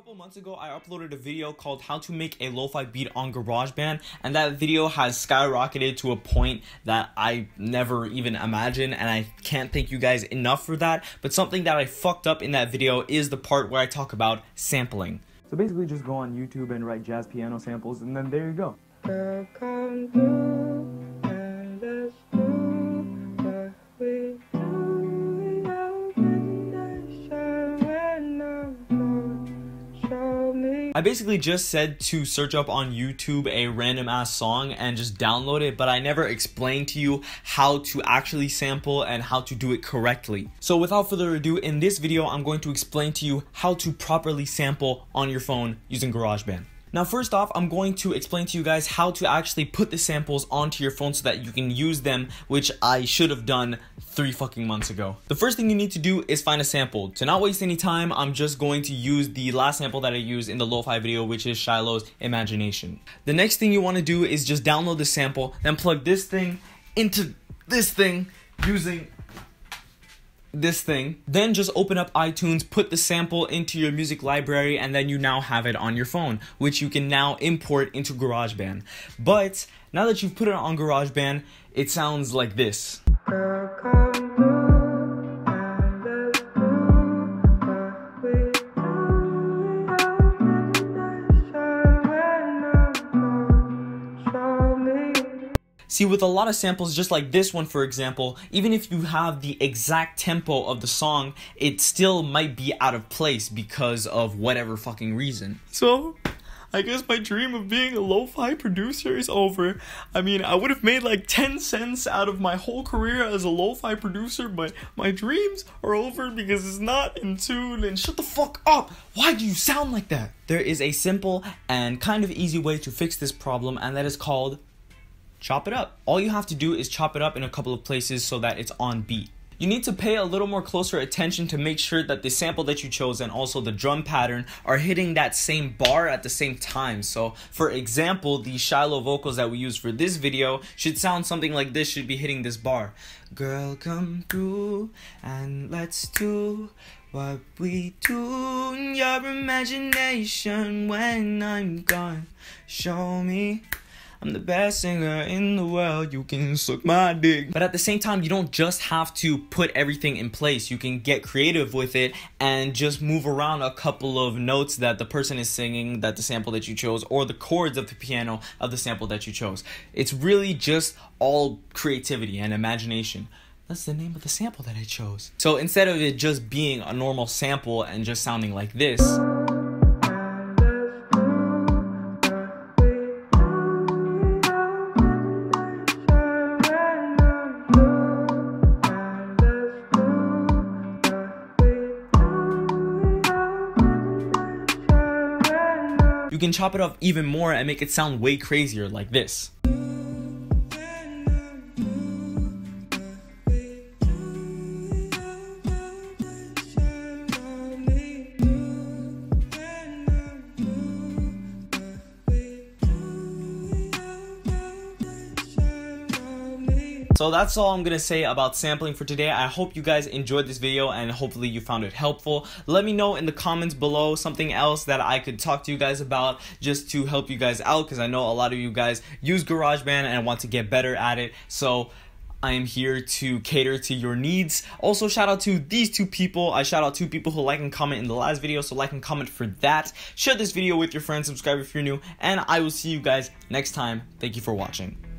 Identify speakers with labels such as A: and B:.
A: couple months ago, I uploaded a video called How to Make a Lo-Fi Beat on GarageBand, and that video has skyrocketed to a point that I never even imagined, and I can't thank you guys enough for that. But something that I fucked up in that video is the part where I talk about sampling.
B: So basically, just go on YouTube and write jazz piano samples, and then there you go.
A: I basically just said to search up on YouTube a random ass song and just download it, but I never explained to you how to actually sample and how to do it correctly. So without further ado, in this video, I'm going to explain to you how to properly sample on your phone using GarageBand. Now first off, I'm going to explain to you guys how to actually put the samples onto your phone so that you can use them, which I should have done three fucking months ago. The first thing you need to do is find a sample. To not waste any time, I'm just going to use the last sample that I used in the lo-fi video, which is Shiloh's Imagination. The next thing you want to do is just download the sample, then plug this thing into this thing using this thing. Then just open up iTunes, put the sample into your music library, and then you now have it on your phone, which you can now import into GarageBand. But now that you've put it on GarageBand, it sounds like this. See, with a lot of samples, just like this one, for example, even if you have the exact tempo of the song, it still might be out of place because of whatever fucking reason. So, I guess my dream of being a lo fi producer is over. I mean, I would have made like 10 cents out of my whole career as a lo fi producer, but my dreams are over because it's not in tune. And shut the fuck up! Why do you sound like that? There is a simple and kind of easy way to fix this problem, and that is called chop it up. All you have to do is chop it up in a couple of places so that it's on beat. You need to pay a little more closer attention to make sure that the sample that you chose and also the drum pattern are hitting that same bar at the same time. So, for example, the Shiloh vocals that we use for this video should sound something like this, should be hitting this bar. Girl, come through and let's do what we do in your imagination when I'm gone. Show me. I'm the best singer in the world. You can suck my dick. But at the same time, you don't just have to put everything in place. You can get creative with it and just move around a couple of notes that the person is singing, that the sample that you chose, or the chords of the piano of the sample that you chose. It's really just all creativity and imagination. That's the name of the sample that I chose. So instead of it just being a normal sample and just sounding like this, you can chop it up even more and make it sound way crazier like this. So that's all I'm gonna say about sampling for today. I hope you guys enjoyed this video and hopefully you found it helpful. Let me know in the comments below something else that I could talk to you guys about just to help you guys out because I know a lot of you guys use GarageBand and want to get better at it. So I am here to cater to your needs. Also, shout out to these two people. I shout out two people who like and comment in the last video, so like and comment for that. Share this video with your friends, subscribe if you're new, and I will see you guys next time. Thank you for watching.